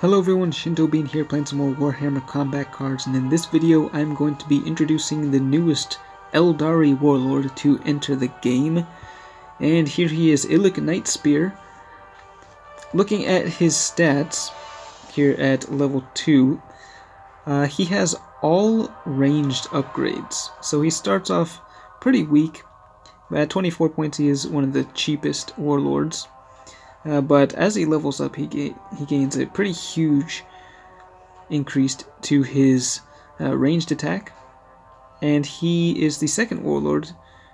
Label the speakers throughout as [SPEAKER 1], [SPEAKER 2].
[SPEAKER 1] Hello everyone, Shintobean here playing some more Warhammer Combat cards and in this video I'm going to be introducing the newest Aeldari Warlord to enter the game. And here he is, Illic Nightspear. Looking at his stats here at level 2, uh, he has all ranged upgrades. So he starts off pretty weak, at 24 points he is one of the cheapest warlords. Uh, but as he levels up, he, ga he gains a pretty huge increase to his uh, ranged attack. And he is the second warlord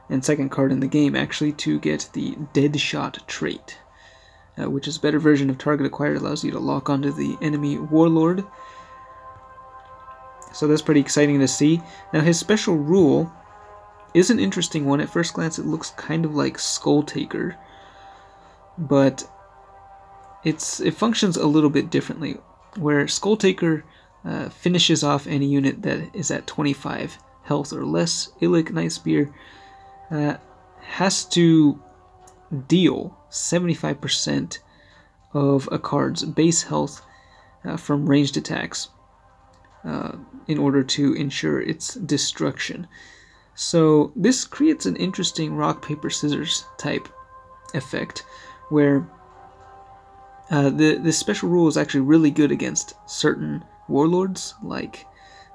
[SPEAKER 1] and second card in the game actually to get the Dead Shot trait, uh, which is a better version of target acquired, allows you to lock onto the enemy warlord. So that's pretty exciting to see. Now his special rule is an interesting one. At first glance, it looks kind of like Skulltaker, but it's it functions a little bit differently. Where Skulltaker uh, finishes off any unit that is at 25 health or less, Illic Nightspear uh, has to deal 75% of a card's base health uh, from ranged attacks uh, in order to ensure its destruction. So this creates an interesting rock, paper, scissors type effect where uh, the this special rule is actually really good against certain warlords like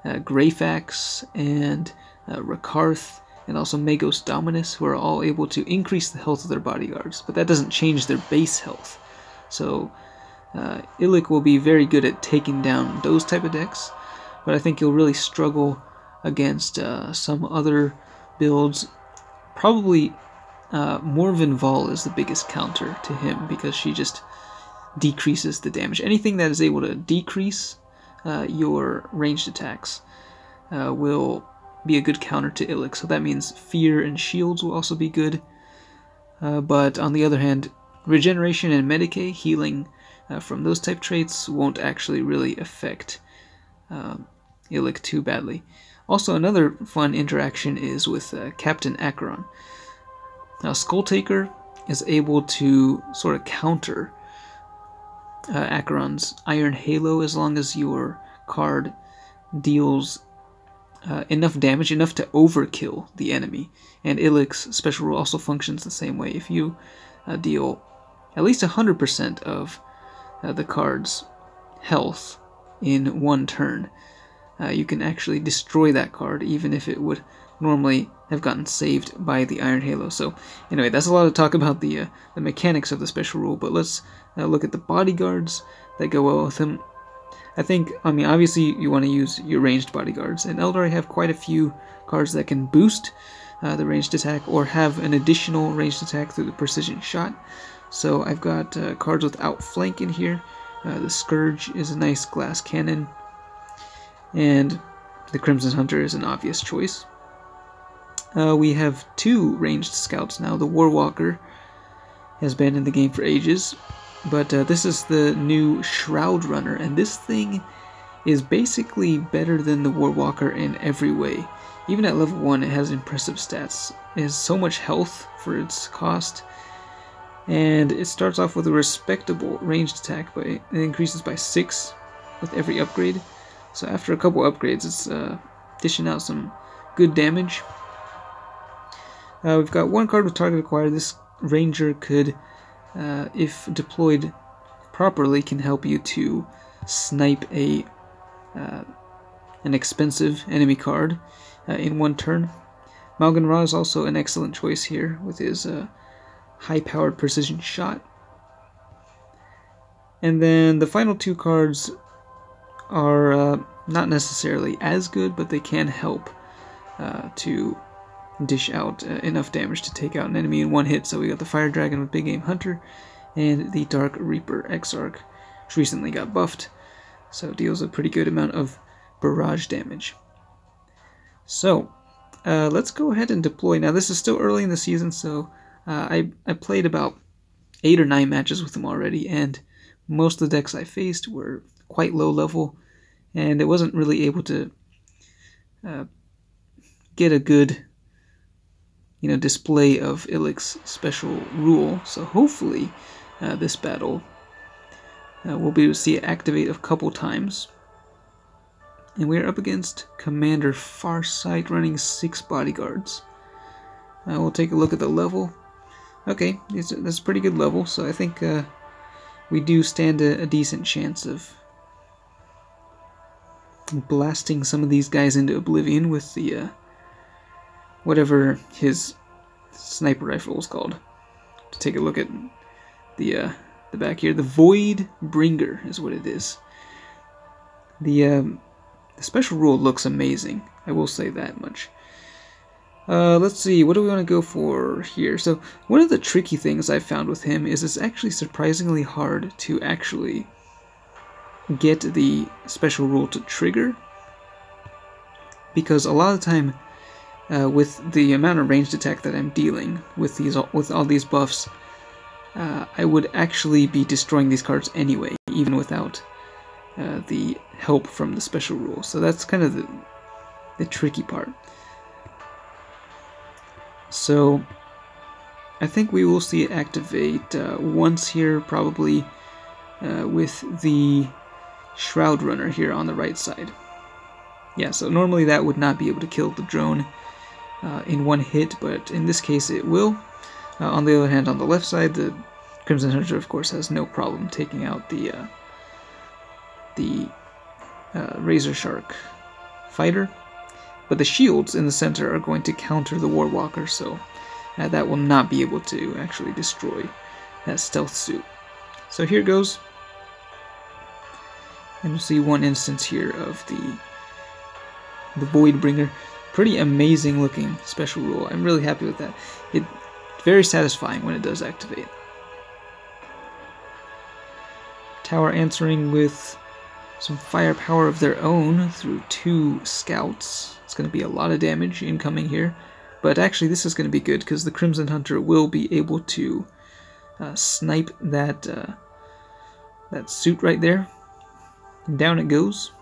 [SPEAKER 1] uh, Greyfax and uh, Rakarth and also Magos Dominus, who are all able to increase the health of their bodyguards, but that doesn't change their base health. So uh, Illic will be very good at taking down those type of decks, but I think he'll really struggle against uh, some other builds. Probably uh, Morvenn Vahl is the biggest counter to him because she just decreases the damage. Anything that is able to decrease uh, your ranged attacks uh, will be a good counter to Illic. So that means Fear and Shields will also be good. Uh, but on the other hand, Regeneration and Medicae, healing uh, from those type traits, won't actually really affect um, Illic too badly. Also, another fun interaction is with uh, Captain Acheron. Now, Skulltaker is able to sort of counter uh, Acheron's Iron Halo as long as your card deals uh, enough damage, enough to overkill the enemy. And Illic's special rule also functions the same way. If you uh, deal at least 100% of uh, the card's health in one turn, uh, you can actually destroy that card, even if it would normally have gotten saved by the Iron Halo. So anyway, that's a lot of talk about the uh, the mechanics of the special rule, but let's uh, look at the bodyguards that go well with him. I think, I mean, obviously you want to use your ranged bodyguards, and Aeldari have quite a few cards that can boost uh, the ranged attack or have an additional ranged attack through the precision shot. So I've got uh, cards with outflank in here. Uh, the Scourge is a nice glass cannon, and the Crimson Hunter is an obvious choice. Uh, we have two ranged scouts now. The Warwalker has been in the game for ages, but uh, this is the new Shroud Runner, and this thing is basically better than the Warwalker in every way. Even at level 1, it has impressive stats. It has so much health for its cost, and it starts off with a respectable ranged attack, but it increases by 6 with every upgrade. So after a couple upgrades, it's uh, dishing out some good damage. Uh, we've got one card with target acquired. This ranger could, uh, if deployed properly, can help you to snipe a uh, an expensive enemy card uh, in one turn. Maugan Ra is also an excellent choice here with his uh, high-powered precision shot. And then the final two cards are uh, not necessarily as good, but they can help to dish out uh, enough damage to take out an enemy in one hit. So we got the Fire Dragon with Big Game Hunter and the Dark Reaper Exarch, which recently got buffed, so deals a pretty good amount of barrage damage. So uh, let's go ahead and deploy. Now this is still early in the season, so uh, I, I played about eight or nine matches with them already, and most of the decks I faced were quite low level, and it wasn't really able to uh, get a good you know, display of Illic's special rule. So hopefully uh, this battle uh, we'll be able to see it activate a couple times. And we're up against Commander Farsight running six bodyguards. Uh, we'll take a look at the level. Okay, that's a pretty good level, so I think uh, we do stand a, a decent chance of blasting some of these guys into oblivion with the uh, whatever his sniper rifle was called. To take a look at the uh, the back here, the Void Bringer is what it is. The um, the special rule looks amazing. I will say that much. Uh, let's see, what do we want to go for here? So, one of the tricky things I found with him is it's actually surprisingly hard to actually get the special rule to trigger. Because a lot of the time, uh, with the amount of ranged attack that I'm dealing with these with all these buffs, uh, I would actually be destroying these cards anyway, even without uh, the help from the special rule. So that's kind of the, the tricky part. So I think we will see it activate uh, once here, probably uh, with the Shroud Runner here on the right side. Yeah, so normally that would not be able to kill the drone uh, in one hit, but in this case it will. Uh, on the other hand, on the left side, the Crimson Hunter, of course, has no problem taking out the uh, the uh, Razor Shark fighter. But the shields in the center are going to counter the Warwalker, so uh, that will not be able to actually destroy that stealth suit. So here goes. And you'll see one instance here of the the Voidbringer. Pretty amazing looking special rule. I'm really happy with that. It very satisfying when it does activate. Tower answering with some firepower of their own through two scouts. It's going to be a lot of damage incoming here. But actually, this is going to be good because the Crimson Hunter will be able to uh, snipe that uh, that suit right there. And down it goes.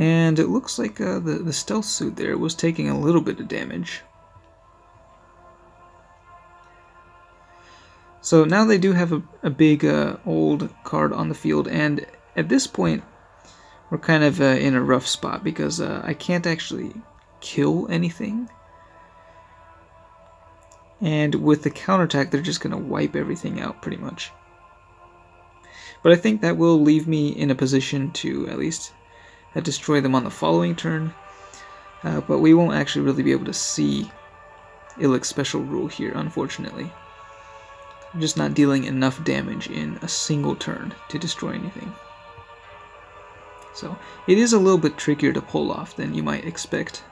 [SPEAKER 1] And it looks like uh, the, the stealth suit there was taking a little bit of damage. So now they do have a, a big uh, old card on the field, and at this point, we're kind of uh, in a rough spot because uh, I can't actually kill anything. And with the counterattack, they're just going to wipe everything out pretty much. But I think that will leave me in a position to at least uh, destroy them on the following turn. Uh, but we won't actually really be able to see Illic's special rule here, unfortunately. I'm just not dealing enough damage in a single turn to destroy anything. So it is a little bit trickier to pull off than you might expect.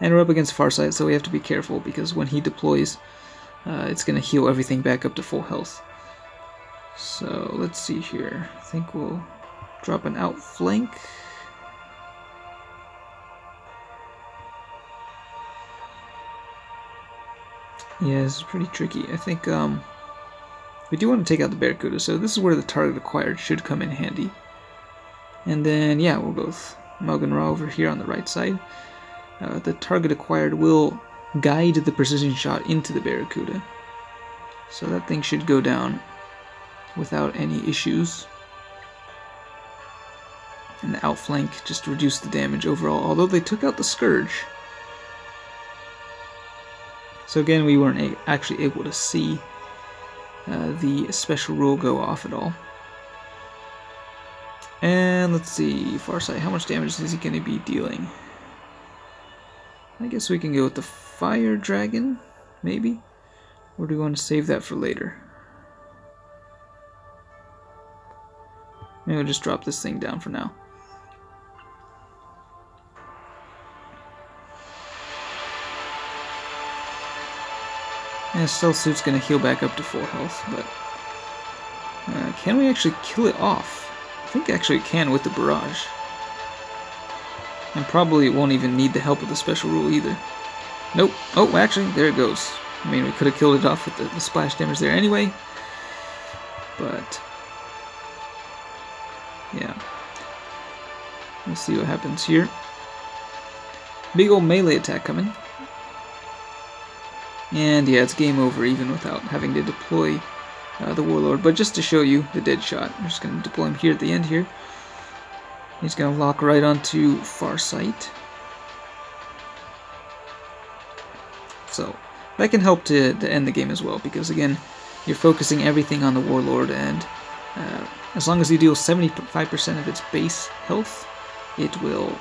[SPEAKER 1] And we're up against Farsight, so we have to be careful because when he deploys, uh, it's going to heal everything back up to full health. So let's see here. I think we'll drop an outflank. Yeah, this is pretty tricky. I think um, we do want to take out the Barracuda, so this is where the target acquired should come in handy. And then, yeah, we'll go with over here on the right side. Uh, the target acquired will guide the precision shot into the Barracuda. So that thing should go down without any issues. And the outflank just reduced the damage overall, although they took out the Scourge. So again, we weren't actually able to see uh, the special rule go off at all. And let's see, Farsight, how much damage is he going to be dealing? I guess we can go with the Fire Dragon, maybe? Or do we want to save that for later? Maybe we'll just drop this thing down for now. And Stealth Suit's gonna heal back up to full health, but... Uh, can we actually kill it off? I think actually it can with the Barrage. And probably it won't even need the help of the special rule either. Nope. Oh, actually, there it goes. I mean, we could have killed it off with the, the splash damage there anyway. But... Yeah. Let's see what happens here. Big old melee attack coming. And yeah, it's game over even without having to deploy uh, the Warlord. But just to show you the dead shot, I'm just going to deploy him here at the end here. He's going to lock right onto Farsight. So that can help to, to end the game as well, because again, you're focusing everything on the Warlord, and uh, as long as you deal 75% of its base health, it will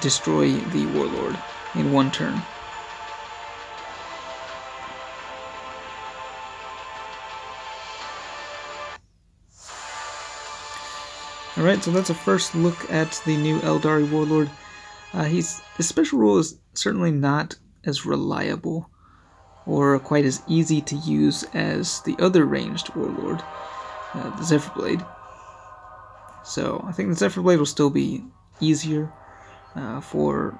[SPEAKER 1] destroy the Warlord in one turn. Alright, so that's a first look at the new Aeldari Warlord. Uh, he's His special rule is certainly not as reliable or quite as easy to use as the other ranged Warlord, uh, the Zephyr Blade. So I think the Zephyr Blade will still be easier uh, for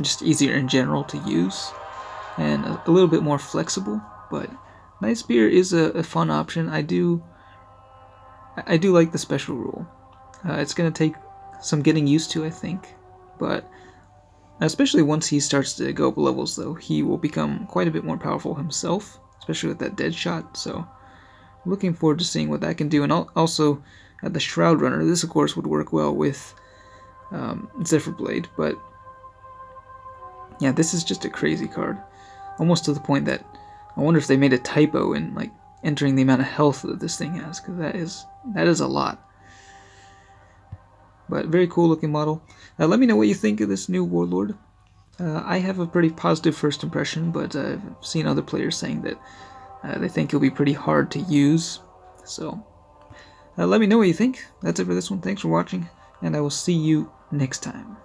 [SPEAKER 1] just easier in general to use and a, a little bit more flexible, but Nightspear is a, a fun option. I do I do like the special rule. Uh, it's going to take some getting used to, I think, but especially once he starts to go up levels, though, he will become quite a bit more powerful himself, especially with that dead shot. So, looking forward to seeing what that can do, and also at the Shroud Runner. This, of course, would work well with um, Zephyr Blade, but yeah, this is just a crazy card, almost to the point that I wonder if they made a typo in like entering the amount of health that this thing has, because that is that is a lot. But very cool looking model. Uh, let me know what you think of this new Warlord. Uh, I have a pretty positive first impression, but I've seen other players saying that uh, they think it'll be pretty hard to use. So uh, let me know what you think. That's it for this one. Thanks for watching, and I will see you next time.